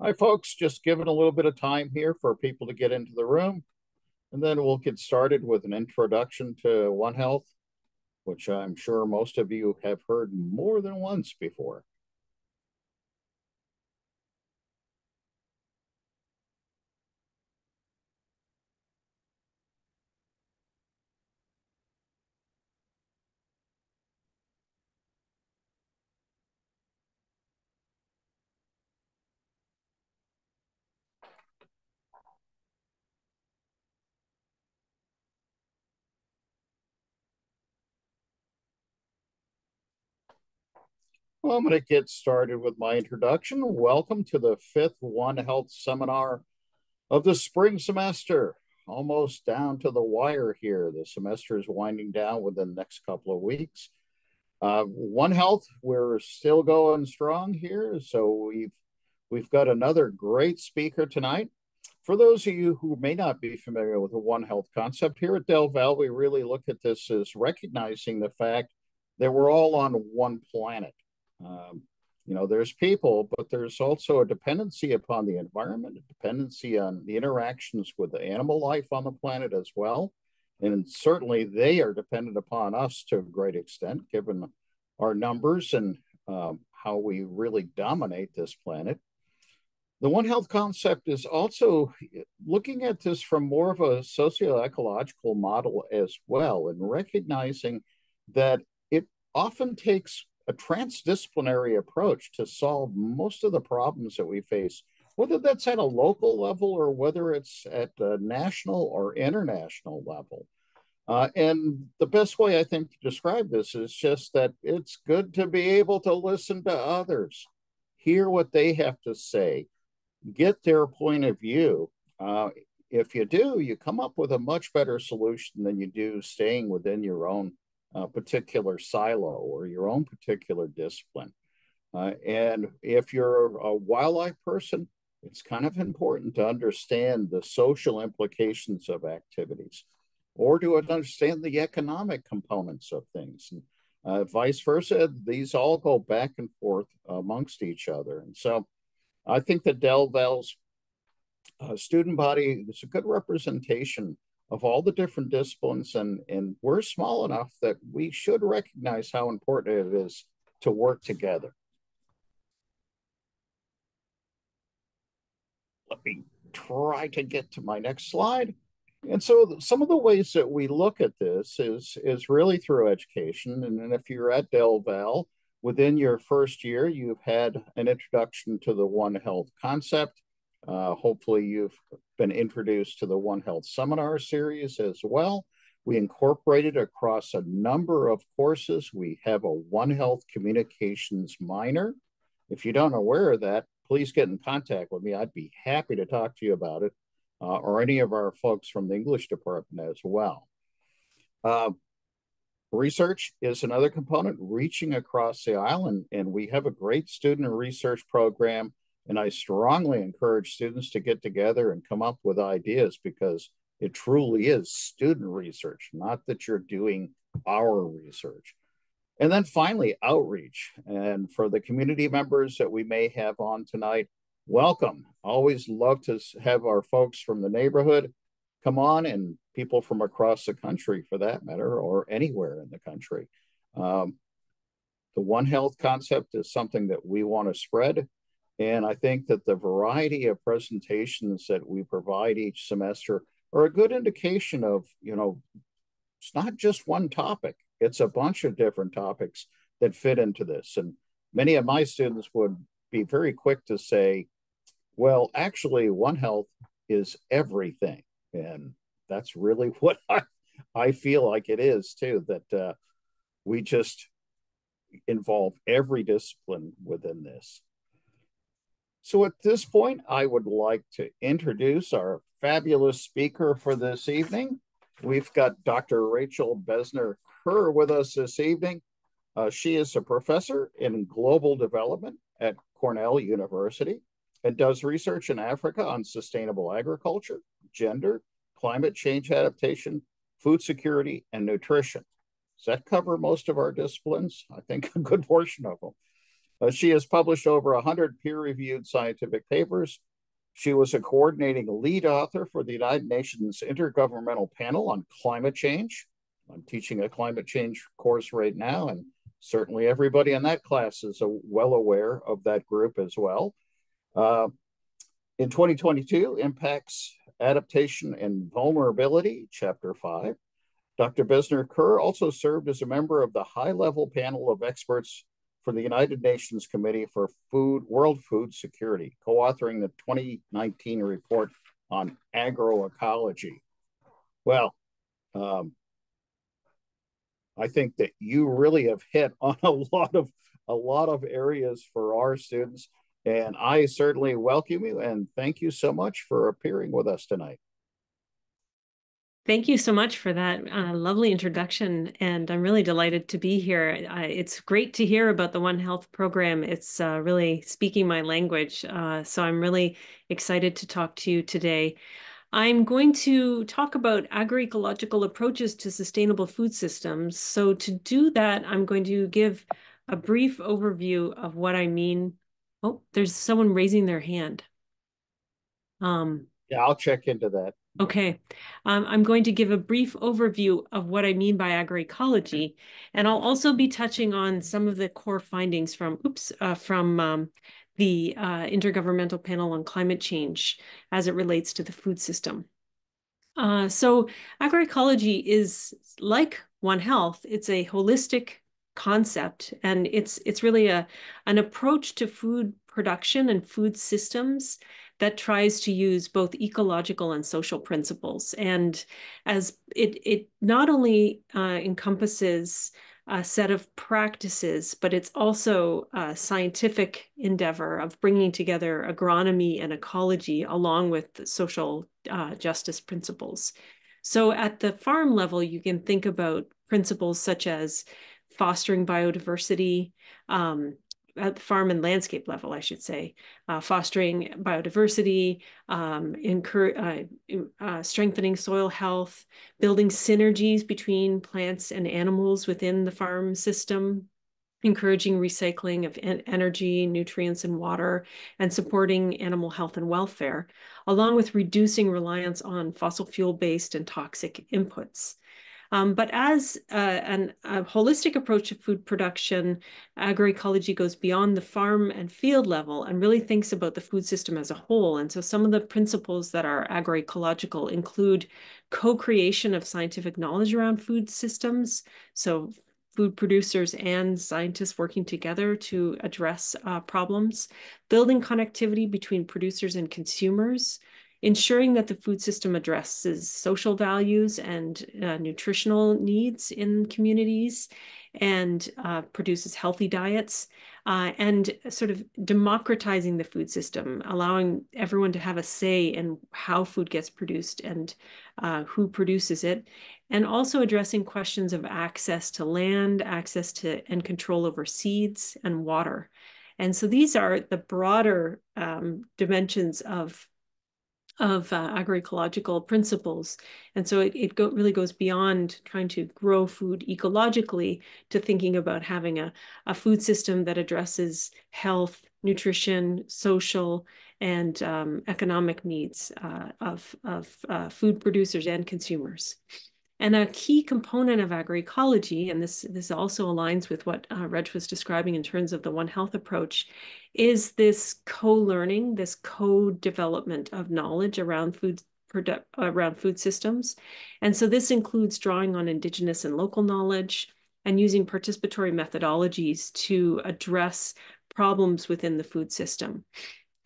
Hi, folks. Just giving a little bit of time here for people to get into the room, and then we'll get started with an introduction to One Health, which I'm sure most of you have heard more than once before. Well, I'm going to get started with my introduction. Welcome to the fifth One Health seminar of the spring semester. Almost down to the wire here. The semester is winding down within the next couple of weeks. Uh, One Health, we're still going strong here. So we've we've got another great speaker tonight. For those of you who may not be familiar with the One Health concept, here at Del Val, we really look at this as recognizing the fact that we're all on one planet. Um, you know, there's people, but there's also a dependency upon the environment, a dependency on the interactions with the animal life on the planet as well. And certainly they are dependent upon us to a great extent, given our numbers and um, how we really dominate this planet. The One Health concept is also looking at this from more of a socio-ecological model as well, and recognizing that it often takes a transdisciplinary approach to solve most of the problems that we face, whether that's at a local level or whether it's at a national or international level. Uh, and the best way I think to describe this is just that it's good to be able to listen to others, hear what they have to say, get their point of view. Uh, if you do, you come up with a much better solution than you do staying within your own uh, particular silo or your own particular discipline. Uh, and if you're a wildlife person, it's kind of important to understand the social implications of activities or to understand the economic components of things. And uh, vice versa, these all go back and forth amongst each other. And so I think that Del Val's uh, student body is a good representation of all the different disciplines and and we're small enough that we should recognize how important it is to work together. Let me try to get to my next slide. And so some of the ways that we look at this is is really through education. And then if you're at del val within your first year you've had an introduction to the one health concept uh, hopefully, you've been introduced to the One Health seminar series as well. We incorporated across a number of courses. We have a One Health Communications minor. If you don't aware of that, please get in contact with me. I'd be happy to talk to you about it, uh, or any of our folks from the English department as well. Uh, research is another component, reaching across the island, and we have a great student research program and I strongly encourage students to get together and come up with ideas because it truly is student research, not that you're doing our research. And then finally, outreach. And for the community members that we may have on tonight, welcome. Always love to have our folks from the neighborhood come on and people from across the country for that matter, or anywhere in the country. Um, the One Health concept is something that we want to spread. And I think that the variety of presentations that we provide each semester are a good indication of, you know, it's not just one topic, it's a bunch of different topics that fit into this. And many of my students would be very quick to say, well, actually, One Health is everything. And that's really what I, I feel like it is too, that uh, we just involve every discipline within this. So at this point, I would like to introduce our fabulous speaker for this evening. We've got Dr. Rachel Bezner Kerr with us this evening. Uh, she is a professor in global development at Cornell University and does research in Africa on sustainable agriculture, gender, climate change adaptation, food security, and nutrition. Does that cover most of our disciplines? I think a good portion of them. Uh, she has published over 100 peer reviewed scientific papers. She was a coordinating lead author for the United Nations Intergovernmental Panel on Climate Change. I'm teaching a climate change course right now, and certainly everybody in that class is well aware of that group as well. Uh, in 2022, Impacts Adaptation and Vulnerability, Chapter 5. Dr. Bezner Kerr also served as a member of the high level panel of experts for the United Nations Committee for Food, World Food Security, co authoring the 2019 report on agroecology. Well, um, I think that you really have hit on a lot of a lot of areas for our students and I certainly welcome you and thank you so much for appearing with us tonight. Thank you so much for that uh, lovely introduction. And I'm really delighted to be here. Uh, it's great to hear about the One Health program. It's uh, really speaking my language. Uh, so I'm really excited to talk to you today. I'm going to talk about agroecological approaches to sustainable food systems. So to do that, I'm going to give a brief overview of what I mean Oh, there's someone raising their hand. Um, yeah, I'll check into that. Okay, um, I'm going to give a brief overview of what I mean by agroecology, and I'll also be touching on some of the core findings from, oops, uh, from um, the uh, Intergovernmental Panel on Climate Change as it relates to the food system. Uh, so agroecology is like One Health. It's a holistic concept and it's it's really a an approach to food production and food systems that tries to use both ecological and social principles and as it it not only uh, encompasses a set of practices, but it's also a scientific endeavor of bringing together agronomy and ecology along with social uh, justice principles. So at the farm level, you can think about principles such as fostering biodiversity um, at the farm and landscape level, I should say, uh, fostering biodiversity, um, uh, uh, strengthening soil health, building synergies between plants and animals within the farm system, encouraging recycling of en energy, nutrients, and water, and supporting animal health and welfare, along with reducing reliance on fossil fuel-based and toxic inputs. Um, but as uh, an, a holistic approach to food production, agroecology goes beyond the farm and field level and really thinks about the food system as a whole. And so some of the principles that are agroecological include co-creation of scientific knowledge around food systems. So food producers and scientists working together to address uh, problems, building connectivity between producers and consumers, ensuring that the food system addresses social values and uh, nutritional needs in communities and uh, produces healthy diets uh, and sort of democratizing the food system, allowing everyone to have a say in how food gets produced and uh, who produces it, and also addressing questions of access to land, access to and control over seeds and water. And so these are the broader um, dimensions of of uh, agroecological principles. And so it, it go, really goes beyond trying to grow food ecologically to thinking about having a, a food system that addresses health, nutrition, social, and um, economic needs uh, of, of uh, food producers and consumers. And a key component of agroecology, and this, this also aligns with what uh, Reg was describing in terms of the One Health approach, is this co-learning, this co-development of knowledge around food around food systems. And so this includes drawing on indigenous and local knowledge and using participatory methodologies to address problems within the food system.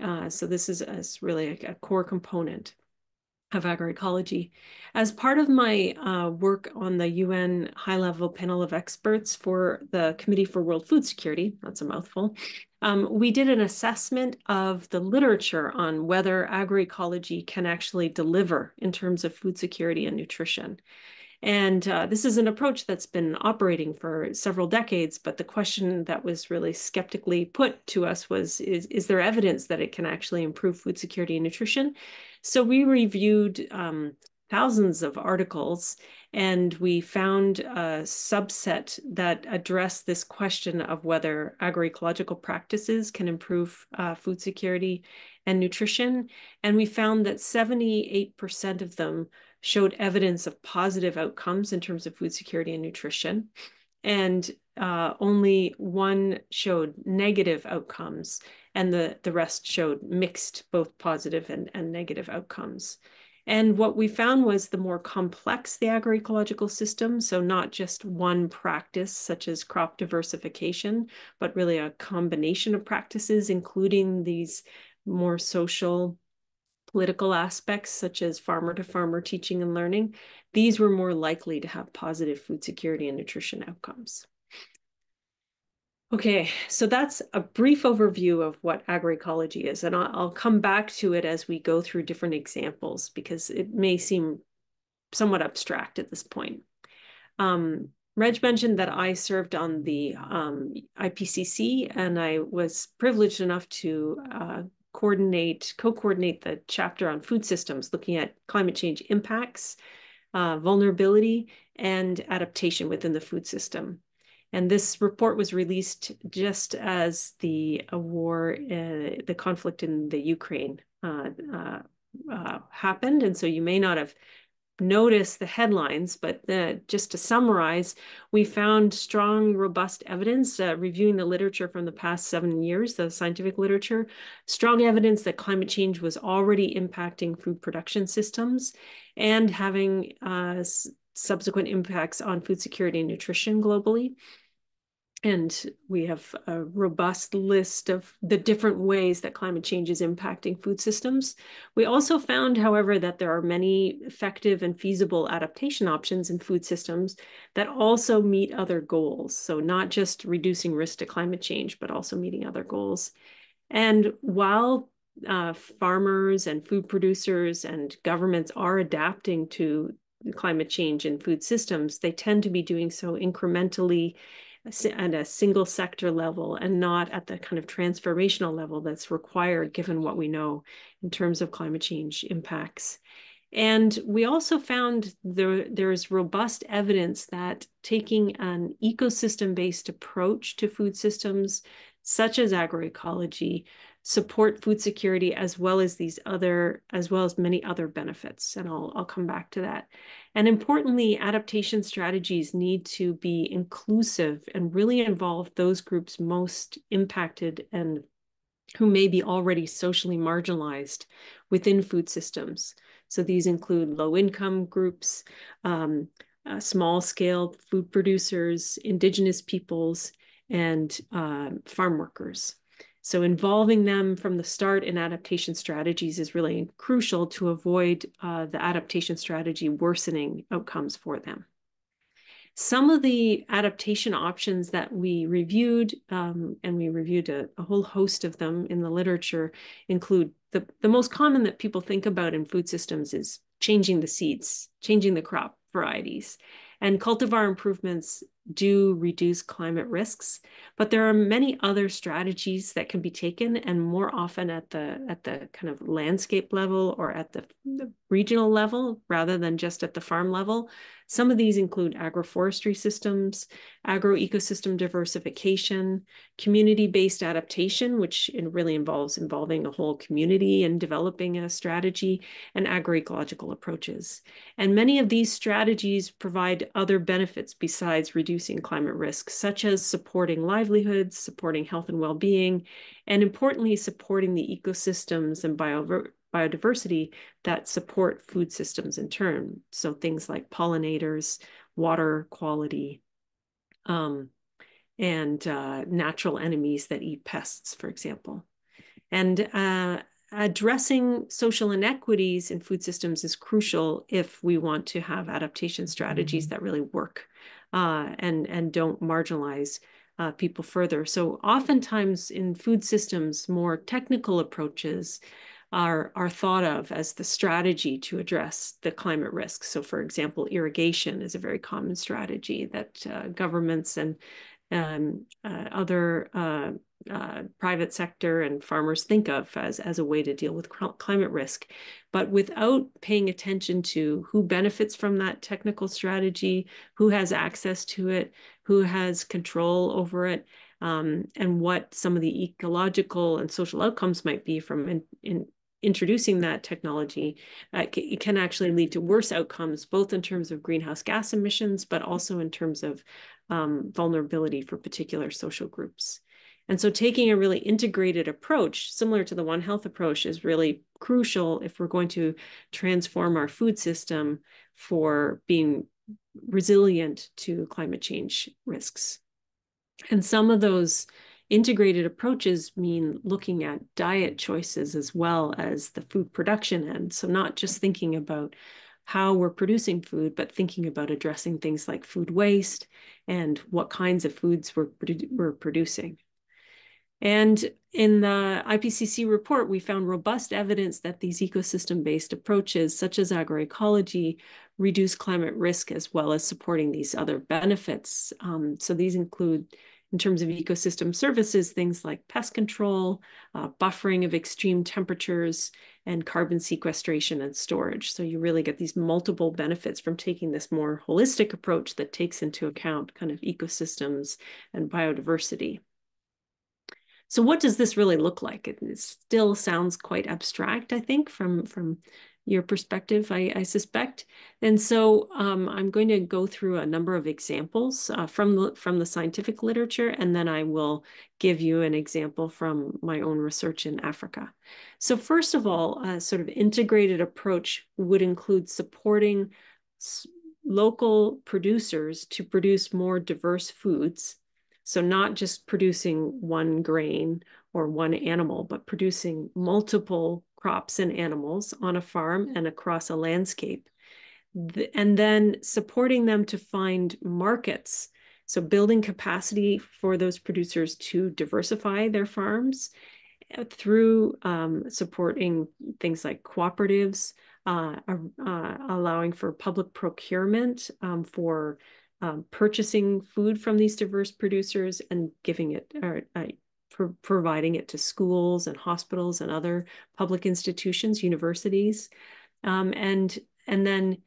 Uh, so this is, is really a, a core component of agroecology. As part of my uh, work on the UN high-level panel of experts for the Committee for World Food Security, that's a mouthful, um, we did an assessment of the literature on whether agroecology can actually deliver in terms of food security and nutrition. And uh, this is an approach that's been operating for several decades, but the question that was really skeptically put to us was, is, is there evidence that it can actually improve food security and nutrition? So we reviewed um, thousands of articles, and we found a subset that addressed this question of whether agroecological practices can improve uh, food security and nutrition. And we found that 78% of them showed evidence of positive outcomes in terms of food security and nutrition. And uh, only one showed negative outcomes, and the, the rest showed mixed, both positive and, and negative outcomes. And what we found was the more complex the agroecological system, so not just one practice such as crop diversification, but really a combination of practices, including these more social, political aspects such as farmer to farmer teaching and learning, these were more likely to have positive food security and nutrition outcomes. Okay, so that's a brief overview of what agroecology is, and I'll, come back to it as we go through different examples because it may seem somewhat abstract at this point. Um, Reg mentioned that I served on the um, IPCC, and I was privileged enough to uh, coordinate, co-coordinate the chapter on food systems, looking at climate change impacts, uh, vulnerability, and adaptation within the food system. And this report was released just as the war, uh, the conflict in the Ukraine uh, uh, uh, happened. And so you may not have noticed the headlines, but uh, just to summarize, we found strong, robust evidence, uh, reviewing the literature from the past seven years, the scientific literature, strong evidence that climate change was already impacting food production systems and having subsequent impacts on food security and nutrition globally and we have a robust list of the different ways that climate change is impacting food systems. We also found, however, that there are many effective and feasible adaptation options in food systems that also meet other goals. So not just reducing risk to climate change, but also meeting other goals. And while uh, farmers and food producers and governments are adapting to climate change in food systems, they tend to be doing so incrementally at a single sector level and not at the kind of transformational level that's required given what we know in terms of climate change impacts. And we also found there, there's robust evidence that taking an ecosystem based approach to food systems, such as agroecology, support food security as well as these other, as well as many other benefits. And I'll, I'll come back to that. And importantly, adaptation strategies need to be inclusive and really involve those groups most impacted and who may be already socially marginalized within food systems. So these include low income groups, um, uh, small scale food producers, indigenous peoples, and uh, farm workers. So involving them from the start in adaptation strategies is really crucial to avoid uh, the adaptation strategy worsening outcomes for them. Some of the adaptation options that we reviewed, um, and we reviewed a, a, whole host of them in the literature, include the, the most common that people think about in food systems is changing the seeds, changing the crop varieties. And cultivar improvements do reduce climate risks, but there are many other strategies that can be taken and more often at the at the kind of landscape level or at the, the regional level rather than just at the farm level some of these include agroforestry systems, agroecosystem diversification, community-based adaptation, which really involves involving a whole community and developing a strategy, and agroecological approaches. And many of these strategies provide other benefits besides reducing climate risk, such as supporting livelihoods, supporting health and well-being, and importantly, supporting the ecosystems and bio biodiversity that support food systems in turn. So things like pollinators, water quality, um, and uh, natural enemies that eat pests, for example. And uh, addressing social inequities in food systems is crucial if we want to have adaptation strategies mm-hmm. that really work uh, and, and don't marginalize uh, people further. So oftentimes in food systems, more technical approaches are, are thought of as the strategy to address the climate risks. So, for example, irrigation is a very common strategy that uh, governments and um, uh, other uh, private sector and farmers think of as, as a way to deal with climate risk. But without paying attention to who benefits from that technical strategy, who has access to it, who has control over it, um, and what some of the ecological and social outcomes might be from in, in introducing that technology, uh, it can actually lead to worse outcomes, both in terms of greenhouse gas emissions, but also in terms of um, vulnerability for particular social groups. And so taking a really integrated approach, similar to the One Health approach, is really crucial if we're going to transform our food system for being resilient to climate change risks. And some of those integrated approaches mean looking at diet choices as well as the food production end. So not just thinking about how we're producing food, but thinking about addressing things like food waste and what kinds of foods we're, we're producing. And in the IPCC report, we found robust evidence that these ecosystem-based approaches, such as agroecology, reduce climate risk as well as supporting these other benefits. Um, so these include, in terms of ecosystem services, things like pest control, uh, buffering of extreme temperatures, and carbon sequestration and storage. So you really get these multiple benefits from taking this more holistic approach that takes into account kind of ecosystems and biodiversity. So what does this really look like? It, it still sounds quite abstract, I think, from, from your perspective, I, I suspect. And so um, I'm going to go through a number of examples uh, from, the, from the scientific literature, and then I will give you an example from my own research in Africa. So first of all, a sort of integrated approach would include supporting local producers to produce more diverse foods so not just producing one grain or one animal, but producing multiple crops and animals on a farm and across a landscape. And then supporting them to find markets. So building capacity for those producers to diversify their farms uh, through um, supporting things like cooperatives, uh, uh, allowing for public procurement um, for um, purchasing food from these diverse producers and giving it or uh, pro providing it to schools and hospitals and other public institutions, universities, um, and and then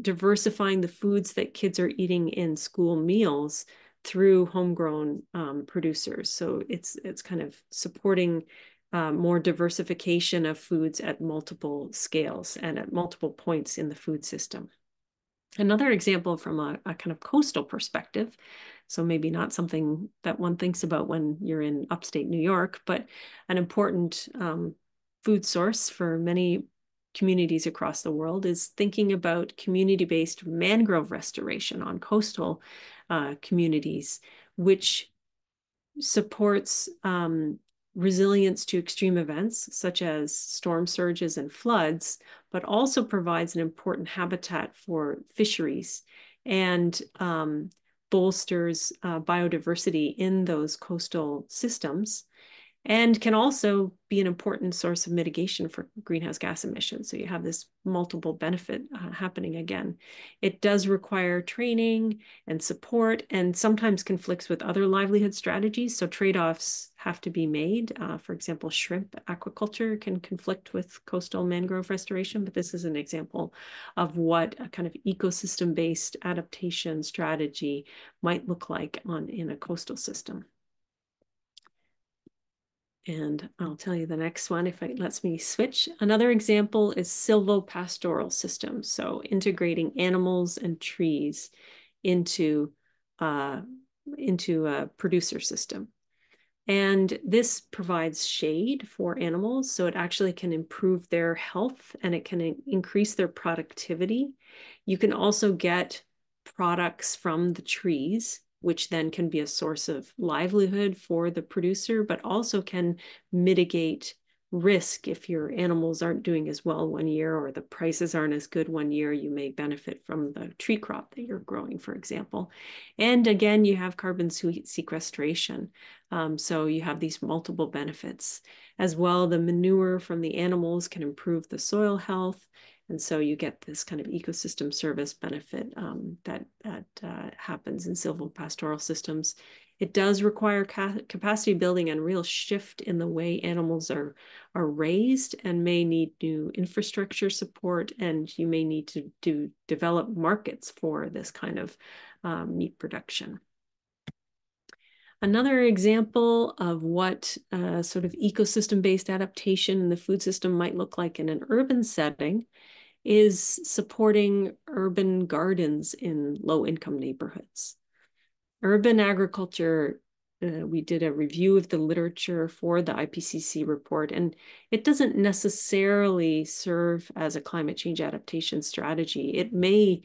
diversifying the foods that kids are eating in school meals through homegrown um, producers. So it's it's kind of supporting uh, more diversification of foods at multiple scales and at multiple points in the food system. Another example from a, a, kind of coastal perspective, so maybe not something that one thinks about when you're in upstate New York, but an important um, food source for many communities across the world is thinking about community-based mangrove restoration on coastal uh, communities, which supports um, resilience to extreme events such as storm surges and floods, but also provides an important habitat for fisheries and um, bolsters uh, biodiversity in those coastal systems and can also be an important source of mitigation for greenhouse gas emissions. So you have this multiple benefit uh, happening again. It does require training and support and sometimes conflicts with other livelihood strategies. So trade-offs have to be made. Uh, for example, shrimp aquaculture can conflict with coastal mangrove restoration, but this is an example of what a kind of ecosystem-based adaptation strategy might look like on in a coastal system. And I'll tell you the next one if it lets me switch. Another example is silvopastoral systems. So integrating animals and trees into, uh, into a producer system. And this provides shade for animals, so it actually can improve their health and it can increase their productivity. You can also get products from the trees which then can be a source of livelihood for the producer, but also can mitigate risk if your animals aren't doing as well one year or the prices aren't as good one year. You may benefit from the tree crop that you're growing for example. And again you have carbon sequestration. Um, so you have these multiple benefits as well. The manure from the animals can improve the soil health and so you get this kind of ecosystem service benefit um, that, that uh, happens in silvopastoral systems. It does require ca capacity building and real shift in the way animals are, are raised and may need new infrastructure support. And you may need to, to develop markets for this kind of um, meat production. Another example of what uh, sort of ecosystem-based adaptation in the food system might look like in an urban setting is supporting urban gardens in low-income neighborhoods. Urban agriculture, uh, we did a review of the literature for the IPCC report, and it doesn't necessarily serve as a climate change adaptation strategy. It may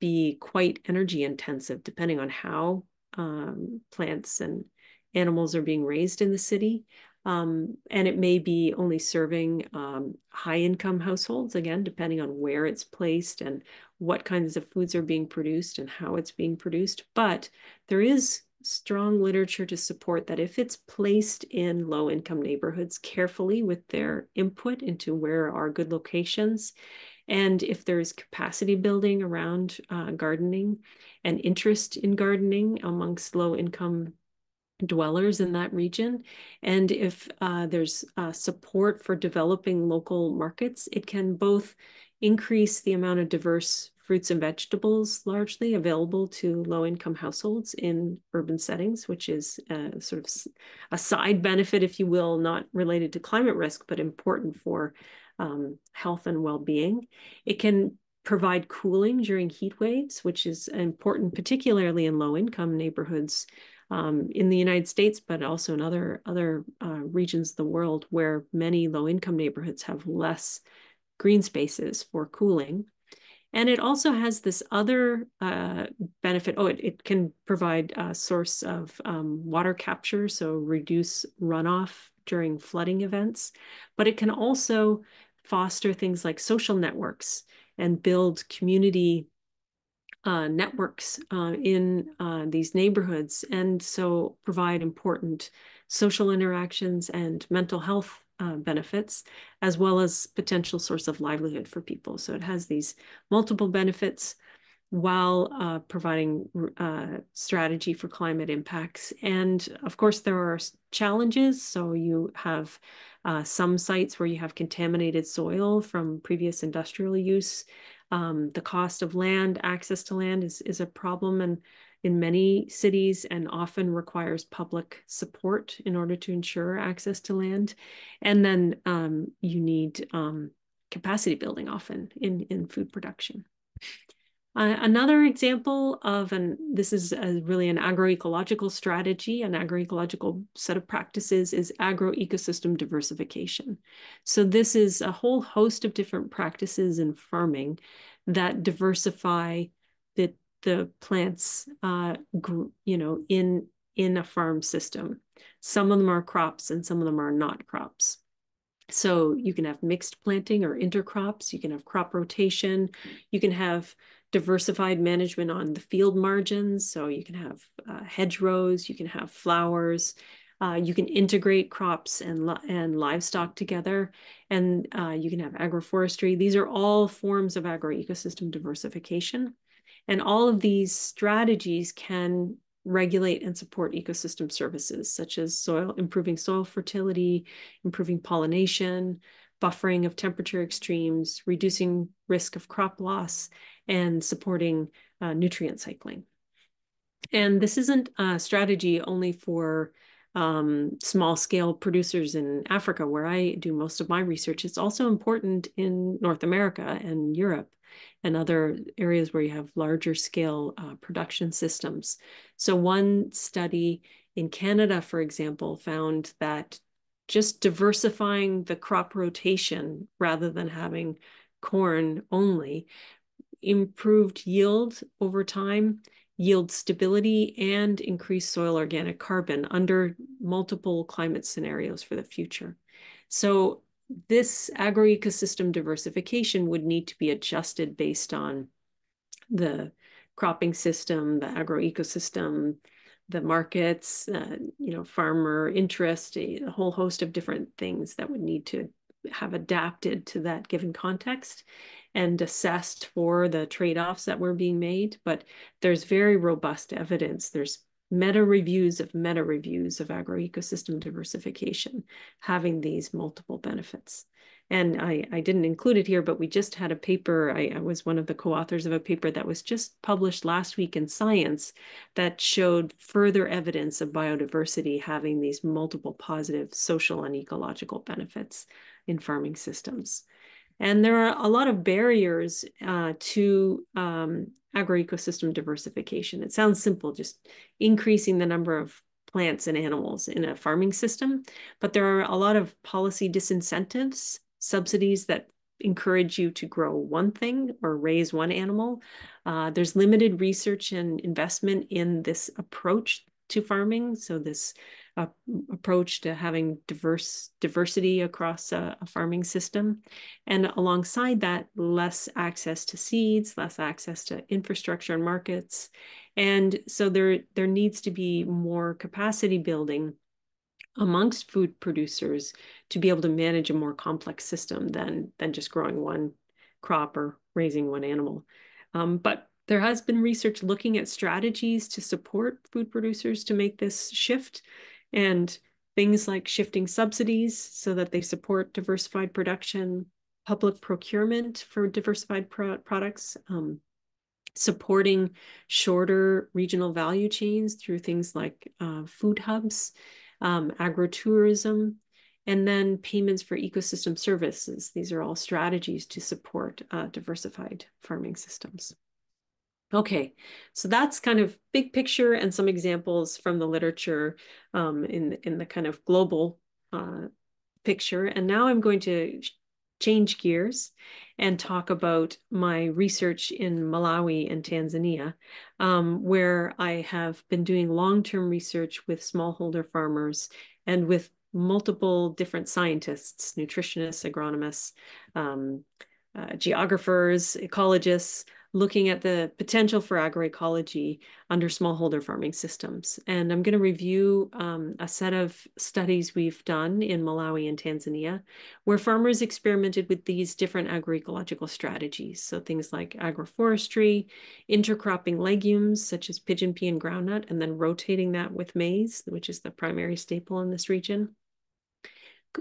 be quite energy intensive depending on how um, plants and animals are being raised in the city. Um, and it may be only serving um, high income households, again, depending on where it's placed and what kinds of foods are being produced and how it's being produced. But there is strong literature to support that if it's placed in low income neighborhoods carefully with their input into where are good locations, and if there's capacity building around uh, gardening and interest in gardening amongst low income dwellers in that region. And if uh, there's uh, support for developing local markets, it can both increase the amount of diverse fruits and vegetables largely available to low income households in urban settings, which is a, sort of a side benefit, if you will, not related to climate risk, but important for um, health and well-being. It can provide cooling during heat waves, which is important, particularly in low-income neighborhoods um, in the United States, but also in other other uh, regions of the world where many low-income neighborhoods have less green spaces for cooling. And it also has this other uh, benefit. Oh, it, it can provide a source of um, water capture, so reduce runoff during flooding events. But it can also foster things like social networks and build community uh, networks uh, in uh, these neighborhoods and so provide important social interactions and mental health uh, benefits as well as potential source of livelihood for people so it has these multiple benefits while uh, providing uh, strategy for climate impacts. And of course, there are challenges. So you have some sites where you have contaminated soil from previous industrial use. Um, the cost of land, access to land is, is a problem and in many cities and often requires public support in order to ensure access to land. And then um, you need um, capacity building often in, in food production. Uh, another example of, and this is a, really an agroecological strategy, an agroecological set of practices is agroecosystem diversification. So this is a whole host of different practices in farming that diversify the, the plants, uh, you know, in, in a farm system. Some of them are crops and some of them are not crops. So you can have mixed planting or intercrops. You can have crop rotation. You can have diversified management on the field margins. So you can have uh, hedgerows, you can have flowers, uh, you can integrate crops and, and livestock together, and uh, you can have agroforestry. These are all forms of agroecosystem diversification. And all of these strategies can regulate and support ecosystem services such as soil, improving soil fertility, improving pollination, buffering of temperature extremes, reducing risk of crop loss, and supporting uh, nutrient cycling. And this isn't a strategy only for um, small scale producers in Africa, where I do most of my research. It's also important in North America and Europe and other areas where you have larger scale uh, production systems. So, one study in Canada, for example, found that just diversifying the crop rotation rather than having corn only improved yield over time, yield stability, and increased soil organic carbon under multiple climate scenarios for the future. So this agroecosystem diversification would need to be adjusted based on the cropping system, the agroecosystem, the markets, uh, you know, farmer interest, a whole host of different things that would need to have adapted to that given context and assessed for the trade-offs that were being made but there's very robust evidence there's meta reviews of meta reviews of agroecosystem diversification, having these multiple benefits. And I, I didn't include it here, but we just had a paper. I, I was one of the co-authors of a paper that was just published last week in Science that showed further evidence of biodiversity having these multiple positive social and ecological benefits in farming systems. And there are a lot of barriers uh, to um, agroecosystem diversification. It sounds simple, just increasing the number of plants and animals in a farming system, but there are a lot of policy disincentives subsidies that encourage you to grow one thing or raise one animal. Uh, there's limited research and investment in this approach to farming. So this uh, approach to having diverse diversity across a, a, farming system, and alongside that, less access to seeds, less access to infrastructure and markets, and so there there needs to be more capacity building amongst food producers to be able to manage a more complex system than than just growing one crop or raising one animal. Um, but there has been research looking at strategies to support food producers to make this shift and things like shifting subsidies so that they support diversified production, public procurement for diversified pro products, um, supporting shorter regional value chains through things like uh, food hubs um, agrotourism, and then payments for ecosystem services. These are all strategies to support uh, diversified farming systems. Okay, so that's kind of big picture and some examples from the literature um, in, in the kind of global uh, picture. And now I'm going to change gears and talk about my research in Malawi and Tanzania, um, where I have been doing long-term research with smallholder farmers and with multiple different scientists, nutritionists, agronomists, um, uh, geographers, ecologists, looking at the potential for agroecology under smallholder farming systems. And I'm going to review um, a set of studies we've done in Malawi and Tanzania, where farmers experimented with these different agroecological strategies. So things like agroforestry, intercropping legumes such as pigeon pea and groundnut, and then rotating that with maize, which is the primary staple in this region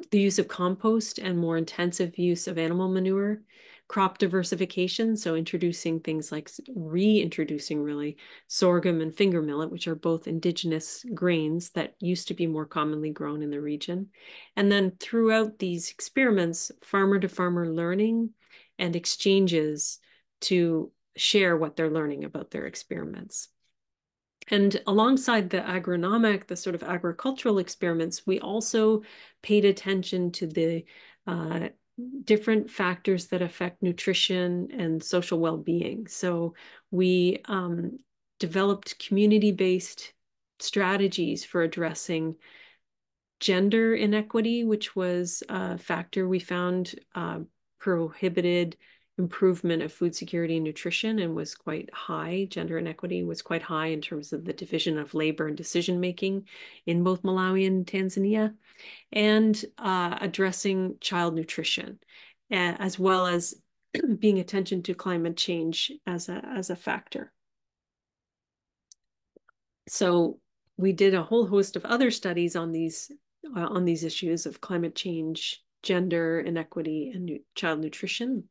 the use of compost and more intensive use of animal manure crop diversification, so introducing things like reintroducing really sorghum and finger millet, which are both indigenous grains that used to be more commonly grown in the region. And then throughout these experiments, farmer to farmer learning and exchanges to share what they're learning about their experiments. And alongside the agronomic, the sort of agricultural experiments, we also paid attention to the uh, different factors that affect nutrition and social well-being. So we um, developed community-based strategies for addressing gender inequity, which was a factor we found uh, prohibited improvement of food security and nutrition and was quite high. Gender inequity was quite high in terms of the division of labor and decision making in both Malawi and Tanzania and uh, addressing child nutrition, as well as being attention to climate change as a, as a factor. So we did a whole host of other studies on these uh, on these issues of climate change, gender inequity, and nu child nutrition,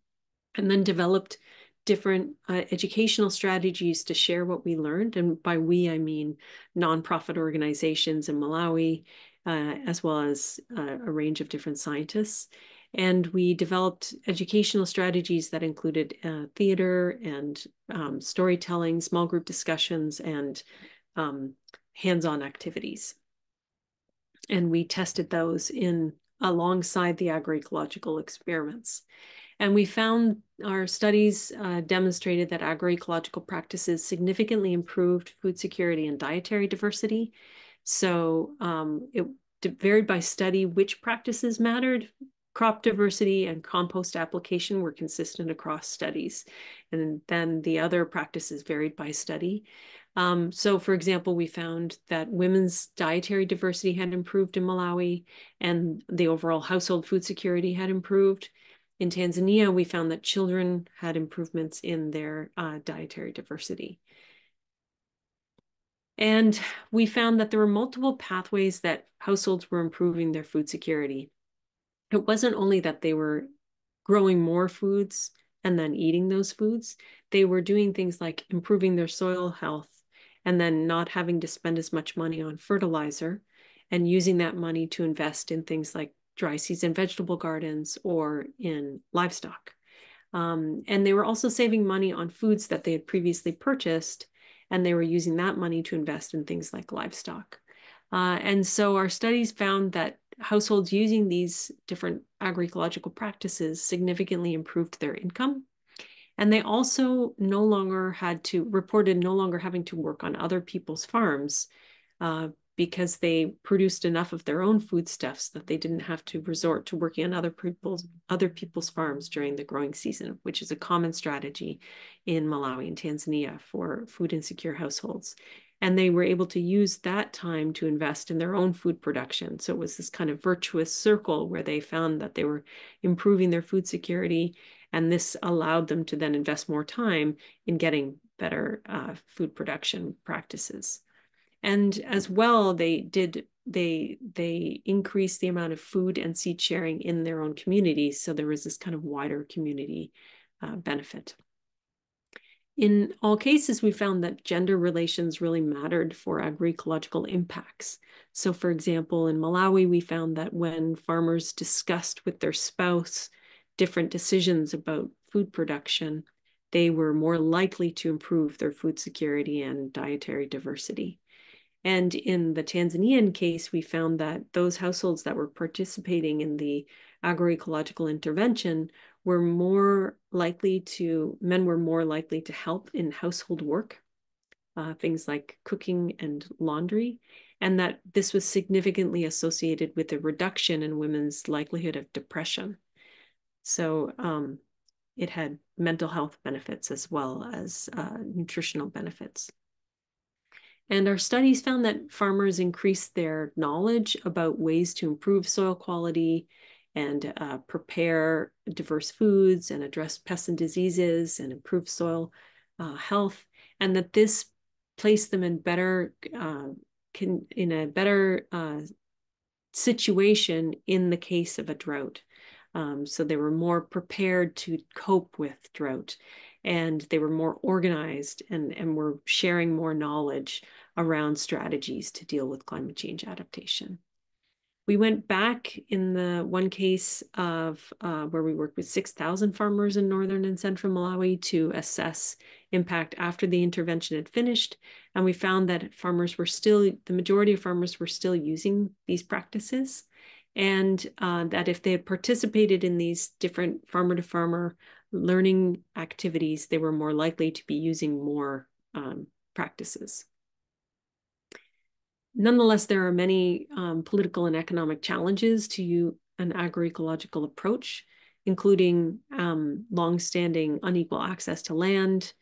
and then developed different uh, educational strategies to share what we learned. And by we, I mean nonprofit organizations in Malawi, uh, as well as uh, a range of different scientists. And we developed educational strategies that included uh, theater and um, storytelling, small group discussions, and um, hands-on activities. And we tested those in alongside the agroecological experiments. And we found our studies uh, demonstrated that agroecological practices significantly improved food security and dietary diversity so um, it varied by study which practices mattered. Crop diversity and compost application were consistent across studies. And then the other practices varied by study. Um, so, for example, we found that women's dietary diversity had improved in Malawi and the overall household food security had improved. In Tanzania, we found that children had improvements in their uh, dietary diversity. And we found that there were multiple pathways that households were improving their food security. It wasn't only that they were growing more foods and then eating those foods, they were doing things like improving their soil health and then not having to spend as much money on fertilizer and using that money to invest in things like dry season vegetable gardens or in livestock. Um, and they were also saving money on foods that they had previously purchased, and they were using that money to invest in things like livestock. Uh, and so our studies found that households using these different agroecological practices significantly improved their income. And they also no longer had to, reported no longer having to work on other people's farms uh, because they produced enough of their own foodstuffs that they didn't have to resort to working on other people's other people's farms during the growing season, which is a common strategy in Malawi and Tanzania for food insecure households. And they were able to use that time to invest in their own food production. So it was this kind of virtuous circle where they found that they were improving their food security. And this allowed them to then invest more time in getting better uh, food production practices and as well they did they they increased the amount of food and seed sharing in their own communities so there was this kind of wider community uh, benefit in all cases, we found that gender relations really mattered for agroecological impacts. So, for example, in Malawi, we found that when farmers discussed with their spouse different decisions about food production, they were more likely to improve their food security and dietary diversity. And in the Tanzanian case, we found that those households that were participating in the agroecological intervention were more likely to, men were more likely to help in household work, uh, things like cooking and laundry, and that this was significantly associated with a reduction in women's likelihood of depression. So um, it had mental health benefits as well as uh, nutritional benefits. And our studies found that farmers increased their knowledge about ways to improve soil quality and uh, prepare diverse foods and address pests and diseases and improve soil uh, health, and that this placed them in better uh, can in a better uh, situation in the case of a drought. Um, so they were more prepared to cope with drought and they were more organized and, and were sharing more knowledge around strategies to deal with climate change adaptation. We went back in the one case of uh, where we worked with 6,000 farmers in northern and central Malawi to assess impact after the intervention had finished. And we found that farmers were still, the majority of farmers were still using these practices. And uh, that if they had participated in these different farmer to farmer learning activities, they were more likely to be using more um, practices. Nonetheless, there are many um, political and economic challenges to an agroecological approach, including um, longstanding unequal access to land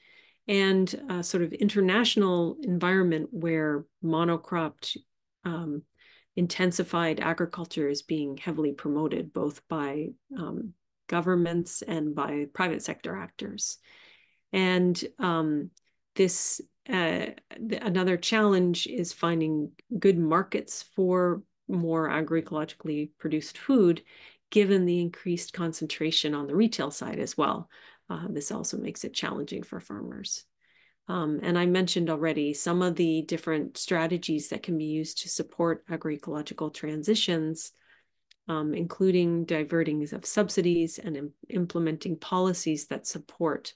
and a sort of international environment where monocropped um, intensified agriculture is being heavily promoted both by um, governments and by private sector actors. And um, this uh, another challenge is finding good markets for more agroecologically produced food, given the increased concentration on the retail side as well. Uh, this also makes it challenging for farmers. Um, and I mentioned already some of the different strategies that can be used to support agroecological transitions, um, including diverting of subsidies and Im implementing policies that support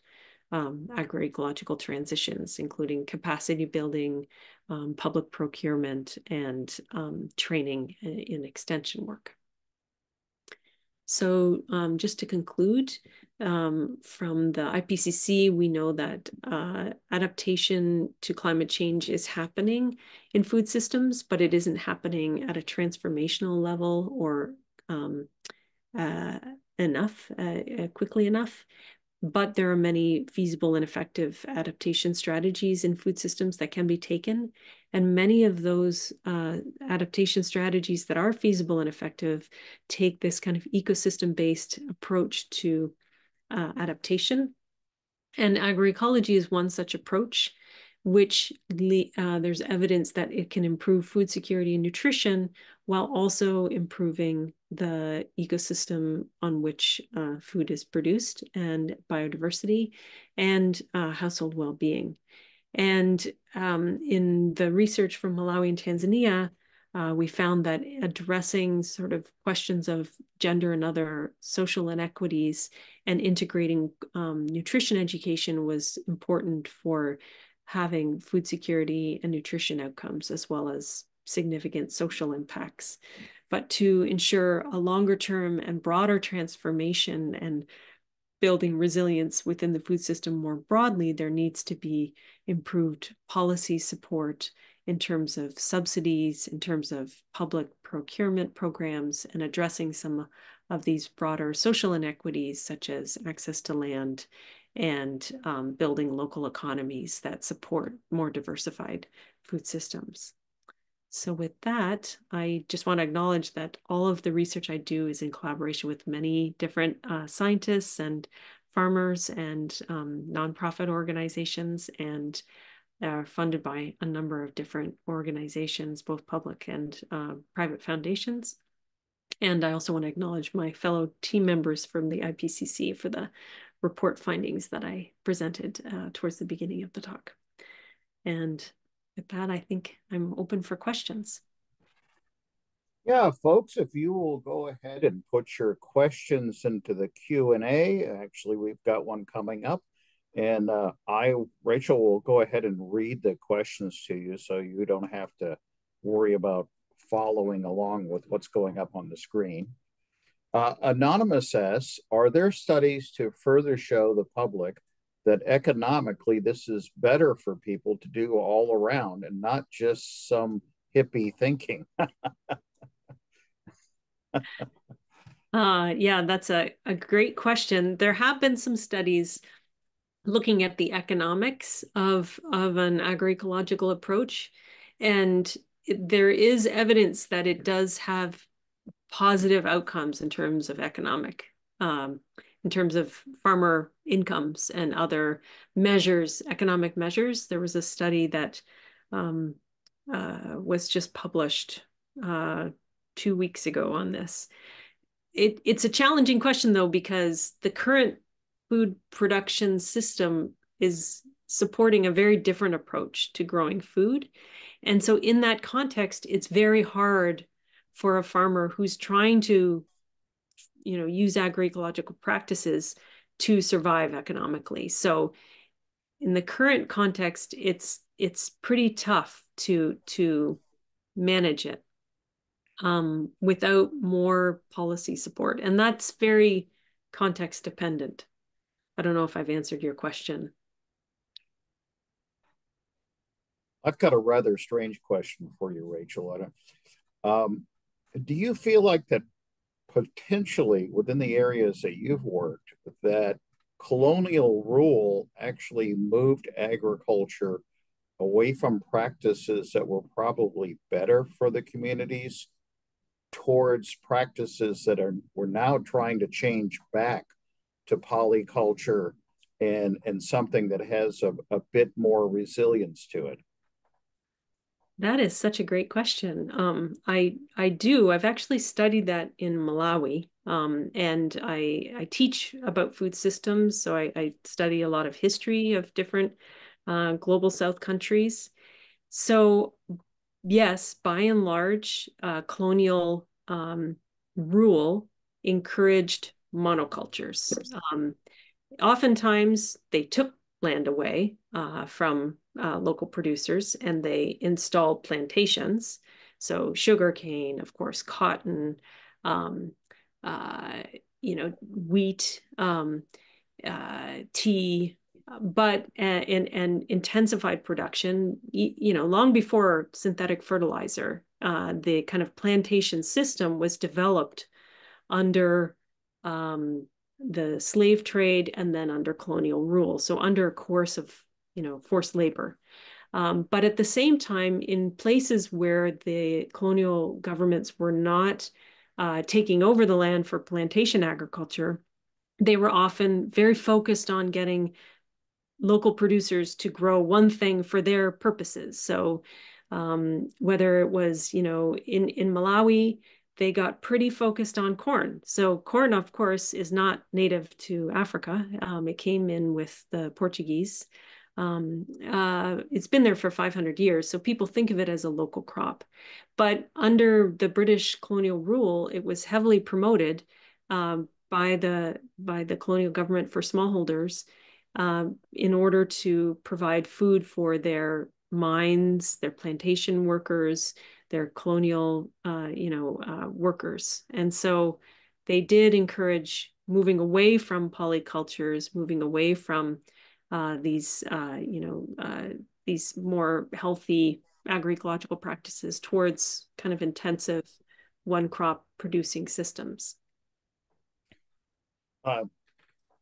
um, agroecological transitions, including capacity building, um, public procurement, and um, training in extension work. So um, just to conclude, um, from the IPCC, we know that uh, adaptation to climate change is happening in food systems, but it isn't happening at a transformational level or um, uh, enough, uh, uh quickly enough but there are many feasible and effective adaptation strategies in food systems that can be taken. And many of those uh, adaptation strategies that are feasible and effective take this kind of ecosystem based approach to uh, adaptation. And agroecology is one such approach. which uh, there's evidence that it can improve food security and nutrition while also improving the ecosystem on which uh, food is produced and biodiversity and uh, household well-being. And um, in the research from Malawi and Tanzania, uh, we found that addressing sort of questions of gender and other social inequities and integrating um, nutrition education was important for having food security and nutrition outcomes, as well as significant social impacts. But to ensure a longer term and broader transformation and building resilience within the food system more broadly, there needs to be improved policy support in terms of subsidies, in terms of public procurement programs, and addressing some of these broader social inequities, such as access to land and um, building local economies that support more diversified food systems. So with that, I just want to acknowledge that all of the research I do is in collaboration with many different uh, scientists and farmers and um, nonprofit organizations and are funded by a number of different organizations, both public and uh, private foundations. And I also want to acknowledge my fellow team members from the IPCC for the report findings that I presented uh, towards the beginning of the talk. And with that, I think I'm open for questions. Yeah, folks, if you will go ahead and put your questions into the Q&A. Actually, we've got one coming up. And uh, I, Rachel, will go ahead and read the questions to you so you don't have to worry about following along with what's going up on the screen. Uh, Anonymous asks, are there studies to further show the public that economically this is better for people to do all around and not just some hippie thinking? uh, yeah, that's a, a great question. There have been some studies looking at the economics of, of an agroecological approach. And there is evidence that it does have positive outcomes in terms of economic, um, in terms of farmer incomes and other measures, economic measures. There was a study that um, uh, was just published uh, two weeks ago on this. It, it's a challenging question though, because the current food production system is supporting a very different approach to growing food. And so in that context, it's very hard for a farmer who's trying to you know use agroecological practices to survive economically. So in the current context it's it's pretty tough to to manage it um, without more policy support. And that's very context dependent. I don't know if i've answered your question. I've got a rather strange question for you rachel. Um, do you feel like that potentially within the areas that you've worked that colonial rule actually moved agriculture away from practices that were probably better for the communities towards practices that are we're now trying to change back to polyculture and and something that has a, a bit more resilience to it that is such a great question. Um, I I do. I've actually studied that in Malawi, um, and I I teach about food systems. So I, I study a lot of history of different uh, global South countries. So yes, by and large, uh, colonial um, rule encouraged monocultures. Um, oftentimes, they took land away uh, from uh, local producers and they installed plantations. So sugarcane, of course, cotton, um, uh, you know, wheat, um, uh, tea, but and and intensified production. You know, long before synthetic fertilizer, uh, the kind of plantation system was developed under um, the slave trade and then under colonial rule. So under a course of you know, forced labor. Um, but at the same time, in places where the colonial governments were not uh, taking over the land for plantation agriculture, they were often very focused on getting local producers to grow one thing for their purposes. So um, whether it was, you know, in, in Malawi, they got pretty focused on corn. So corn, of course, is not native to Africa. Um, it came in with the Portuguese. Um, uh, it's been there for 500 years, so people think of it as a local crop. But under the British colonial rule, it was heavily promoted um, by the by the colonial government for smallholders um, in order to provide food for their mines, their plantation workers, their colonial, uh, you know, uh, workers. And so they did encourage moving away from polycultures, moving away from uh, these, uh, you know, uh, these more healthy agroecological practices towards kind of intensive one crop producing systems. Uh,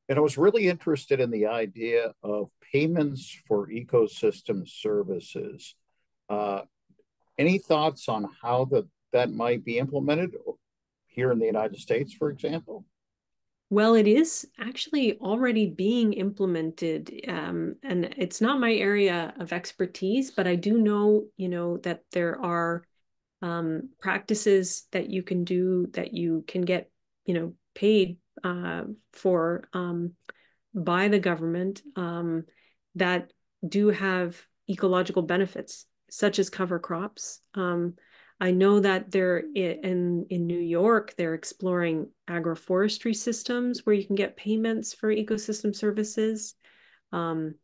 and I was really interested in the idea of payments for ecosystem services. Any thoughts on how the, that might be implemented here in the United States, for example? Well, it is actually already being implemented, um, and it's not my area of expertise, but I do know, you know, that there are um, practices that you can do that you can get, you know, paid uh, for um, by the government um, that do have ecological benefits, such as cover crops. Um, I know that they're in in New York. They're exploring agroforestry systems where you can get payments for ecosystem services, um,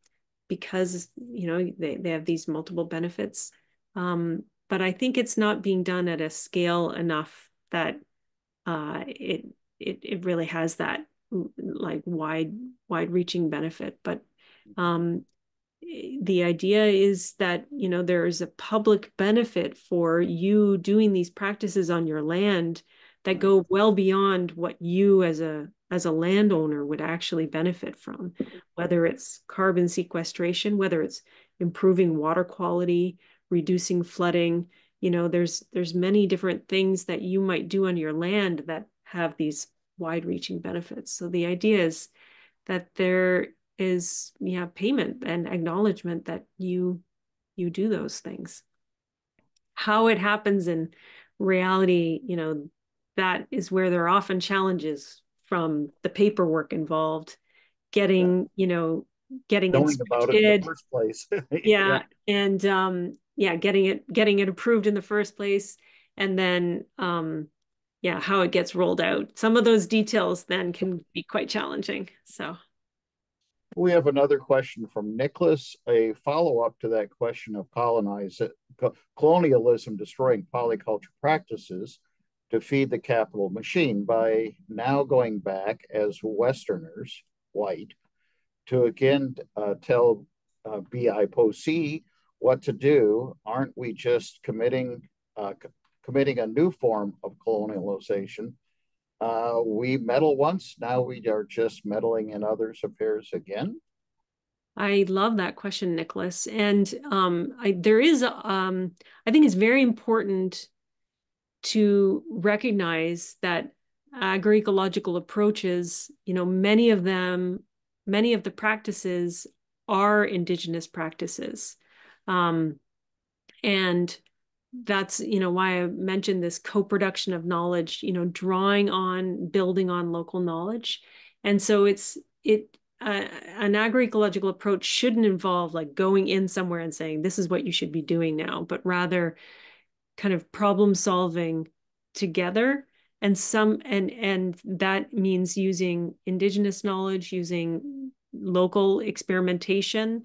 because you know they they have these multiple benefits. Um, but I think it's not being done at a scale enough that uh, it it it really has that like wide wide reaching benefit but um the idea is that you know there is a public benefit for you doing these practices on your land that go well beyond what you as a as a landowner would actually benefit from whether it's carbon sequestration whether it's improving water quality reducing flooding you know there's there's many different things that you might do on your land that have these wide reaching benefits. So the idea is that there is yeah payment and acknowledgement that you you do those things. How it happens in reality, you know, that is where there are often challenges from the paperwork involved, getting, yeah. you know, getting Knowing it about it in the first place. yeah, yeah. And um yeah, getting it getting it approved in the first place and then um yeah, how it gets rolled out. Some of those details then can be quite challenging. So we have another question from Nicholas, a follow-up to that question of colonize colonialism destroying polyculture practices to feed the capital machine by now going back as Westerners, white, to again uh, tell uh, BIPOC what to do. Aren't we just committing uh, committing a new form of colonialization. Uh, we meddle once, now we are just meddling in others' affairs again. I love that question, Nicholas. And um, I, there is, um, I think it's very important to recognize that agroecological approaches, you know, many of them, many of the practices are indigenous practices. Um, and that's you know why i mentioned this co-production of knowledge you know drawing on building on local knowledge. And so it's it uh, an agroecological approach shouldn't involve like going in somewhere and saying this is what you should be doing now but rather kind of problem solving together. And some and and that means using indigenous knowledge using local experimentation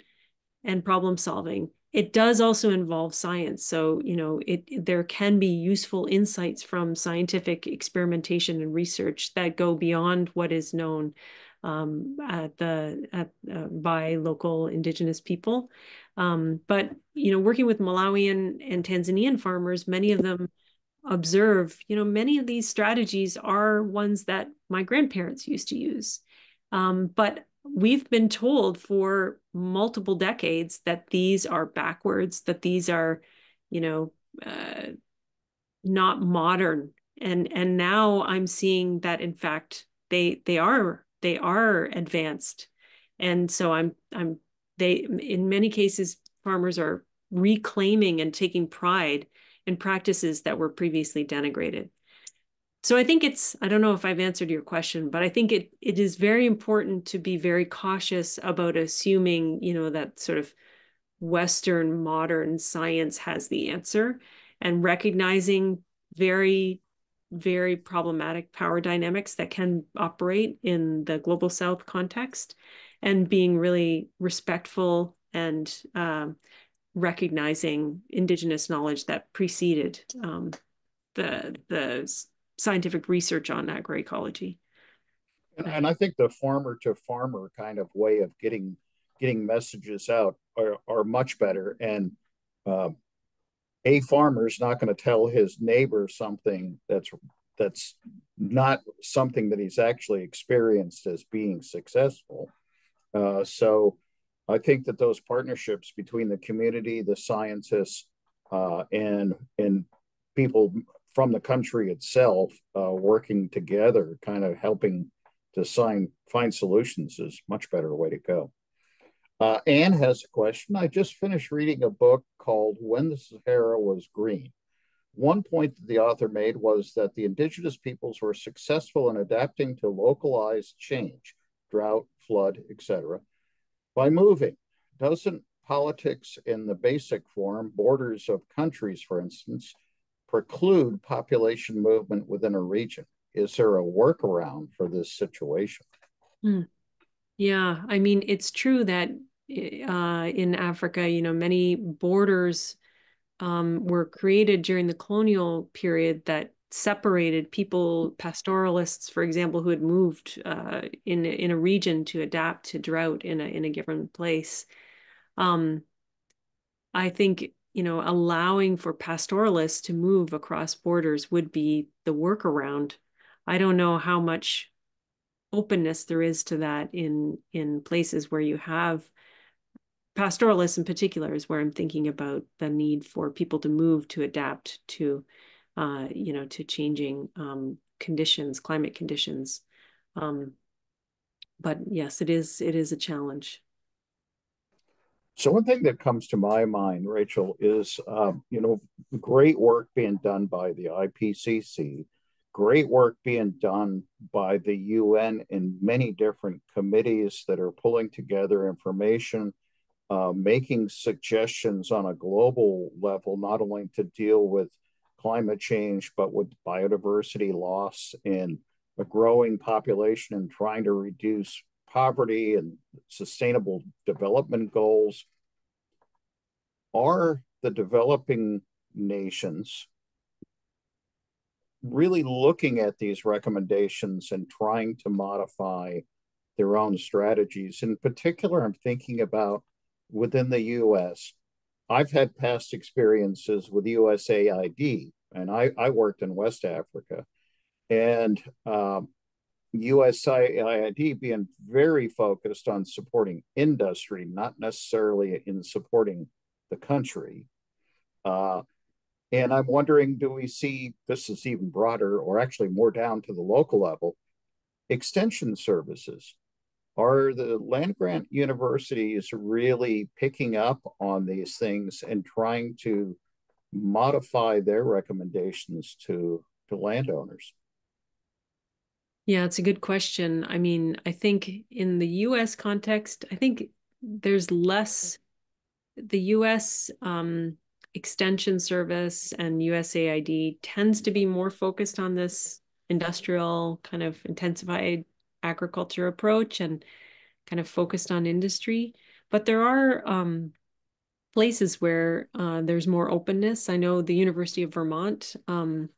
and problem solving it does also involve science. So you know it there can be useful insights from scientific experimentation and research that go beyond what is known um, at the at, uh, by local indigenous people. Um, but you know working with malawian and tanzanian farmers many of them observe you know many of these strategies are ones that my grandparents used to use. Um, but we've been told for multiple decades that these are backwards, that these are, you know, uh, not modern. And and now I'm seeing that in fact they they are they are advanced. And so I'm I'm they, in many cases, farmers are reclaiming and taking pride in practices that were previously denigrated. So I think it's, I don't know if I've answered your question, but I think it it is very important to be very cautious about assuming, you know, that sort of Western modern science has the answer and recognizing very, very problematic power dynamics that can operate in the global South context and being really respectful and um, recognizing indigenous knowledge that preceded um, the the scientific research on agroecology. And, and I think the farmer to farmer kind of way of getting getting messages out are, are much better. And uh, a farmer is not going to tell his neighbor something that's that's not something that he's actually experienced as being successful. Uh, so I think that those partnerships between the community, the scientists, uh, and and people from the country itself uh, working together, kind of helping to sign, find solutions is much better way to go. Uh, Anne has a question. I just finished reading a book called When the Sahara Was Green. One point that the author made was that the indigenous peoples were successful in adapting to localized change, drought, flood, etc., by moving. Doesn't politics in the basic form, borders of countries, for instance, preclude population movement within a region? Is there a workaround for this situation? Hmm. Yeah, I mean, it's true that uh, in Africa, you know, many borders um, were created during the colonial period that separated people, pastoralists, for example, who had moved uh, in in a region to adapt to drought in a in a given place. Um, I think you know allowing for pastoralists to move across borders would be the workaround. I don't know how much openness there is to that in in places where you have pastoralists in particular is where I'm thinking about the need for people to move to adapt to uh, you know, to changing um, conditions, climate conditions. Um, but yes, it is it is a challenge. So one thing that comes to my mind, Rachel, is um, you know great work being done by the IPCC, great work being done by the UN in many different committees that are pulling together information, uh, making suggestions on a global level, not only to deal with climate change, but with biodiversity loss and a growing population and trying to reduce poverty and sustainable development goals. Are the developing nations really looking at these recommendations and trying to modify their own strategies? In particular, I'm thinking about within the US, I've had past experiences with USAID, and I, I worked in West Africa, and um, USAID being very focused on supporting industry, not necessarily in supporting the country. Uh, and I'm wondering, do we see this is even broader, or actually more down to the local level, extension services? are the land grant universities really picking up on these things and trying to modify their recommendations to to landowners yeah it's a good question i mean i think in the us context i think there's less the us um, extension service and usaid tends to be more focused on this industrial kind of intensified agriculture approach and kind of focused on industry. But there are um, places where uh, there's more openness. I know the University of Vermont, um,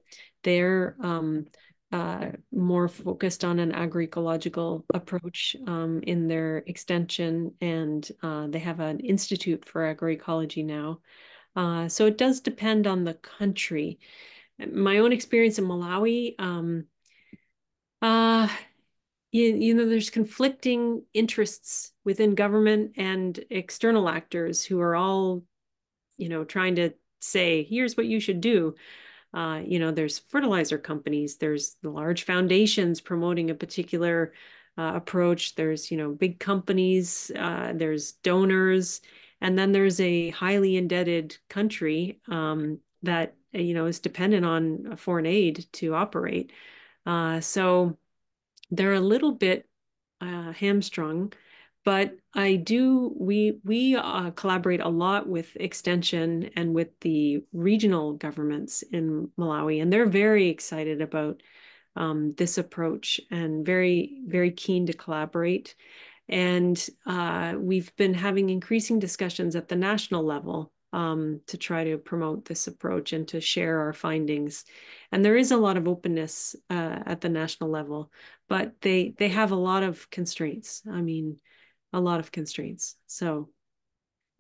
um, uh, more focused on an agroecological approach um, in their extension, and uh, they have an institute for agroecology now. Uh, so it does depend on the country. My own experience in Malawi, um, uh, you, you know there's conflicting interests within government and external actors who are all you know trying to say here's what you should do uh, you know there's fertilizer companies there's large foundations promoting a particular uh, approach. There's, you know, big companies, uh, there's donors, and then there's a highly indebted country um, that, you know, is dependent on foreign aid to operate. Uh, so they're a little bit uh, hamstrung but I do we we uh, collaborate a lot with Extension and with the regional governments in Malawi, and they're very excited about um, this approach and very very keen to collaborate. And uh, we've been having increasing discussions at the national level um, to try to promote this approach and to share our findings. And there is a lot of openness uh, at the national level, but they they have a lot of constraints. I mean a lot of constraints. So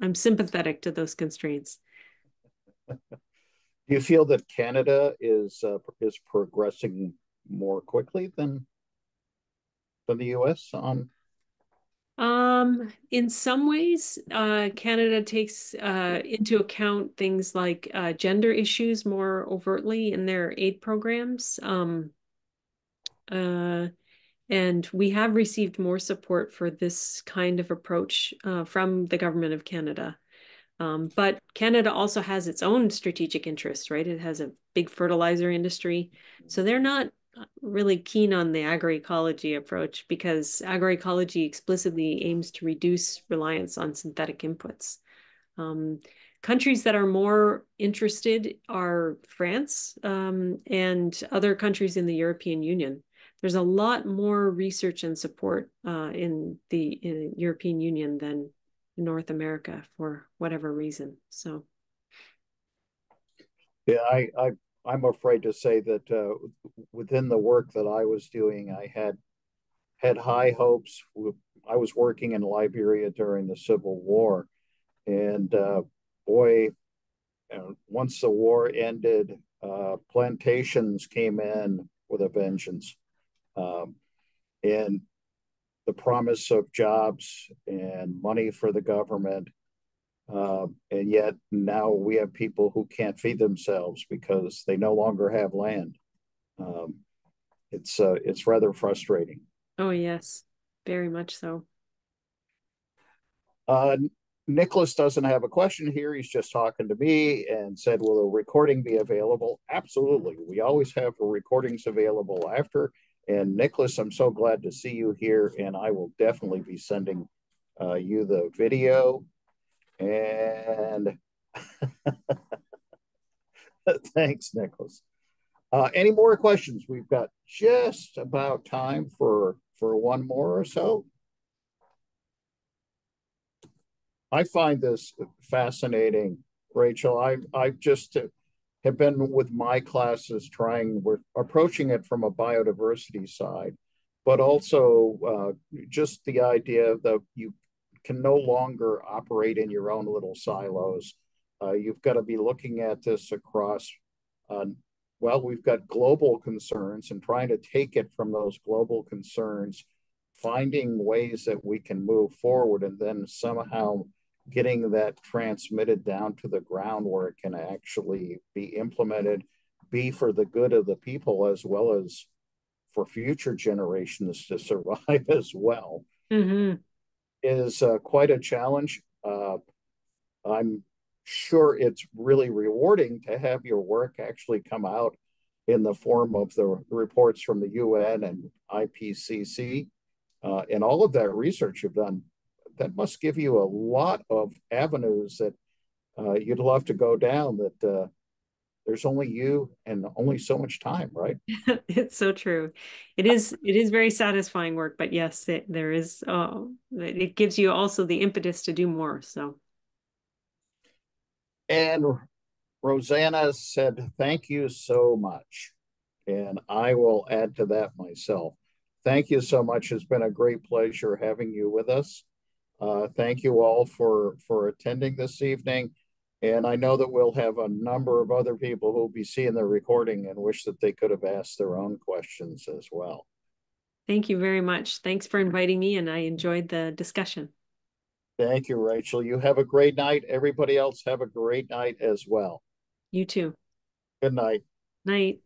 I'm sympathetic to those constraints. Do you feel that Canada is uh, is progressing more quickly than than the U.S. on? Um, in some ways, uh, Canada takes uh, into account things like uh, gender issues more overtly in their aid programs. Um, uh, and we have received more support for this kind of approach uh, from the government of Canada. Um, but Canada also has its own strategic interests, right? It has a big fertilizer industry. So they're not really keen on the agroecology approach because agroecology explicitly aims to reduce reliance on synthetic inputs. Um, countries that are more interested are France um, and other countries in the European Union there's a lot more research and support uh, in the in European Union than in North America for whatever reason. So, yeah, I, I I'm afraid to say that uh, within the work that I was doing, I had had high hopes. I was working in Liberia during the Civil War, and uh, boy, uh, once the war ended, uh, plantations came in with a vengeance um, and the promise of jobs and money for the government. Uh, and yet now we have people who can't feed themselves because they no longer have land. Um, it's uh, it's rather frustrating. Oh yes, very much so. Uh, Nicholas doesn't have a question here. He's just talking to me and said, Will a recording be available? Absolutely. We always have recordings available after. And Nicholas, I'm so glad to see you here, and I will definitely be sending uh, you the video. And thanks, Nicholas. Uh, any more questions? We've got just about time for for one more or so. I find this fascinating, Rachel. I I just have been with my classes trying, we're approaching it from a biodiversity side, but also uh, just the idea that you can no longer operate in your own little silos. Uh, you've got to be looking at this across, uh, well, we've got global concerns and trying to take it from those global concerns, finding ways that we can move forward and then somehow getting that transmitted down to the ground where it can actually be implemented, be for the good of the people as well as for future generations to survive as well, mm-hmm. is uh, quite a challenge. Uh, I'm sure it's really rewarding to have your work actually come out in the form of the reports from the UN and IPCC. Uh, and all of that research you've done that must give you a lot of avenues that uh, you'd love to go down that uh, there's only you and only so much time right? It's so true. It is it is very satisfying work but yes it, there is uh, it gives you also the impetus to do more so. And rosanna said thank you so much. And i will add to that myself. Thank you so much. It's been a great pleasure having you with us uh, thank you all for, for attending this evening. And I know that we'll have a number of other people who will be seeing the recording and wish that they could have asked their own questions as well. Thank you very much. Thanks for inviting me, and I enjoyed the discussion. Thank you, Rachel. You have a great night. Everybody else have a great night as well. You too. Good night. Night.